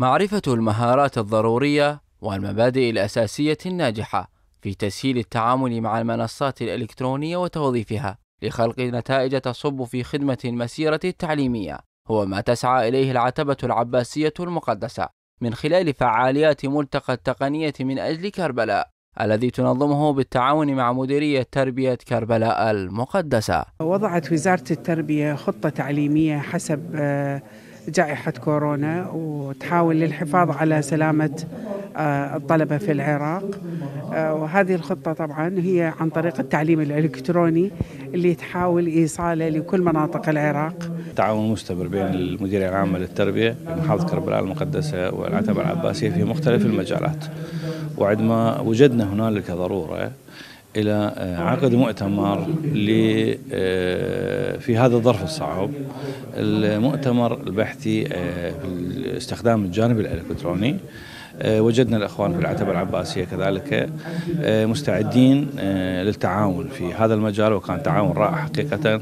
معرفة المهارات الضرورية والمبادئ الأساسية الناجحة في تسهيل التعامل مع المنصات الإلكترونية وتوظيفها لخلق نتائج تصب في خدمة المسيرة التعليمية. هو ما تسعى إليه العتبة العباسية المقدسة من خلال فعاليات ملتقى التقنية من أجل كربلاء الذي تنظمه بالتعاون مع مديرية تربية كربلاء المقدسة. وضعت وزارة التربية خطة تعليمية حسب آه، جائحة كورونا وتحاول للحفاظ على سلامة آه، الطلبة في العراق. آه، وهذه الخطة طبعا هي عن طريق التعليم الإلكتروني اللي تحاول إيصاله لكل مناطق العراق. تعاون مستمر بين المديرية العامة للتربية محافظة كربلاء المقدسة والعتبة العباسية في مختلف المجالات. وعندما وجدنا هنالك ضرورة إلى آه، عقد مؤتمر في هذا الظرف الصعب. المؤتمر البحثي في استخدام الجانب الإلكتروني. آه، وجدنا الأخوان في العتبة العباسية كذلك آه، مستعدين آه، للتعاون في هذا المجال وكان تعاون رائع حقيقة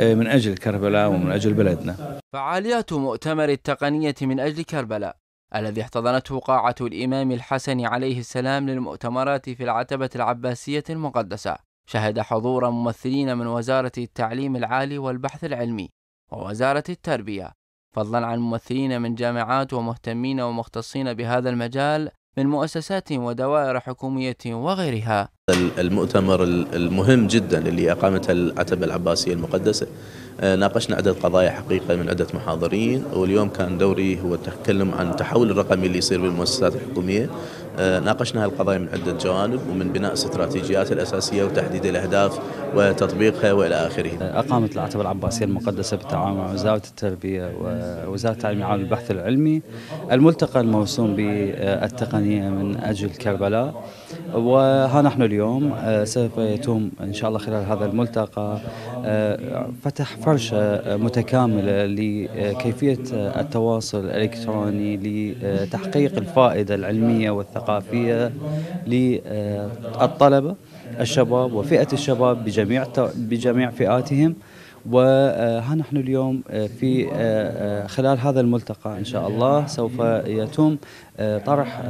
من أجل كربلاء ومن أجل بلدنا. فعاليات مؤتمر التقنية من أجل كربلاء. الذي احتضنته قاعة الإمام الحسن عليه السلام للمؤتمرات في العتبة العباسية المقدسة. شهد حضور ممثلين من وزارة التعليم العالي والبحث العلمي ووزارة التربية. فضلا عن ممثلين من جامعات ومهتمين ومختصين بهذا المجال من مؤسسات ودوائر حكومية وغيرها. المؤتمر المهم جدا اللي أقامته العتبة العباسية المقدسة. آه، ناقشنا عدة قضايا حقيقة من عدة محاضرين واليوم كان دوري هو التكلم عن التحول الرقمي اللي يصير بالمؤسسات الحكومية. آه، ناقشنا هالقضايا من عدة جوانب ومن بناء استراتيجيات الأساسية وتحديد الأهداف وتطبيقها وإلى آخره. أقامت العتبة العباسية المقدسة بالتعاون مع وزارة التربية ووزارة التعليم العالي والبحث العلمي الملتقى الموسوم بالتقنية من أجل كربلاء. وها نحن اليوم آه، سوف يتم إن شاء الله خلال هذا الملتقى آه، فتح فرشة متكاملة لكيفية التواصل الإلكتروني لتحقيق الفائدة العلمية والثقافية للطلبة. الشباب وفئة الشباب بجميع بجميع فئاتهم وها نحن اليوم آه، في آه، آه، خلال هذا الملتقى إن شاء الله سوف يتم طرح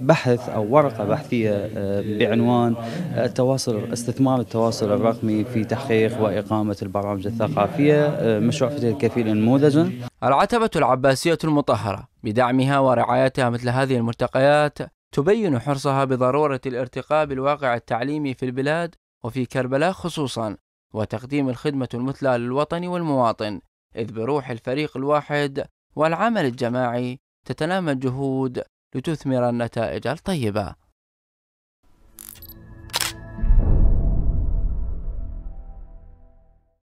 بحث أو ورقة بحثية بعنوان التواصل استثمار التواصل الرقمي في تحقيق واقامه البرامج الثقافية مشروع فتيل الكفيل نموذجا. العتبة العباسية المطهرة بدعمها ورعايتها مثل هذه الملتقيات تبين حرصها بضرورة الارتقاء بالواقع التعليمي في البلاد وفي كربلاء خصوصا وتقديم الخدمة المثلى للوطن والمواطن إذ بروح الفريق الواحد والعمل الجماعي تتنامى الجهود لتثمر النتائج الطيبة.